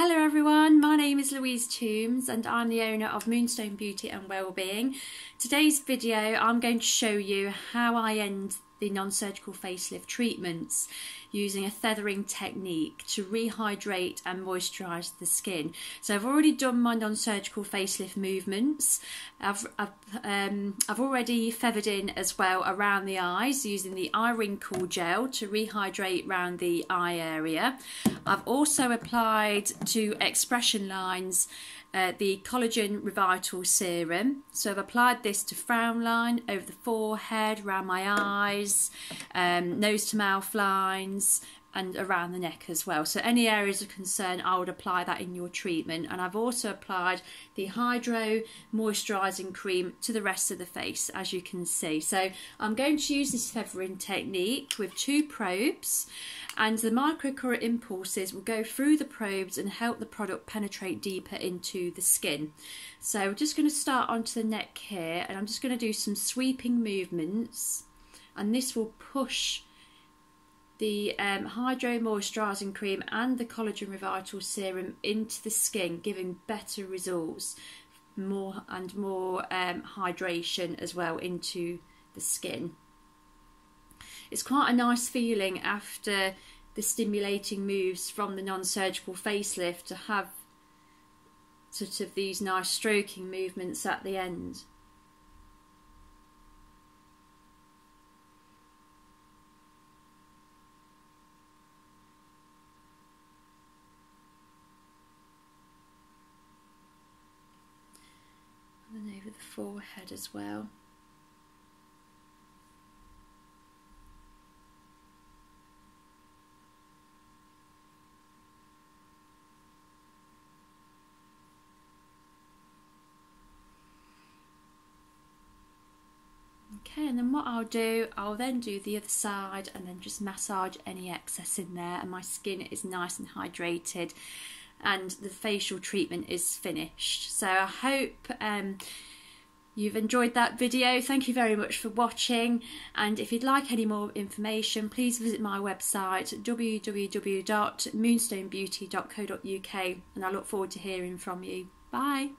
Hello everyone, my name is Louise Toombs and I'm the owner of Moonstone Beauty and Wellbeing. Today's video I'm going to show you how I end the non-surgical facelift treatments using a feathering technique to rehydrate and moisturize the skin. So I've already done my non-surgical facelift movements. I've, I've, um, I've already feathered in as well around the eyes using the eye wrinkle gel to rehydrate around the eye area. I've also applied to expression lines uh, the collagen revital serum. So I've applied this to frown line, over the forehead, around my eyes, um, nose to mouth lines, and around the neck as well. So any areas of concern, I would apply that in your treatment. And I've also applied the Hydro Moisturising Cream to the rest of the face, as you can see. So I'm going to use this feathering technique with two probes and the microcurrent impulses will go through the probes and help the product penetrate deeper into the skin. So we're just going to start onto the neck here and I'm just going to do some sweeping movements and this will push the um, Hydro Moisturising Cream and the Collagen Revital Serum into the skin, giving better results, more and more um, hydration as well into the skin. It's quite a nice feeling after the stimulating moves from the non-surgical facelift to have sort of these nice stroking movements at the end. Forehead as well. Okay, and then what I'll do, I'll then do the other side and then just massage any excess in there and my skin is nice and hydrated and the facial treatment is finished. So I hope um, you've enjoyed that video. Thank you very much for watching and if you'd like any more information please visit my website www.moonstonebeauty.co.uk and I look forward to hearing from you. Bye.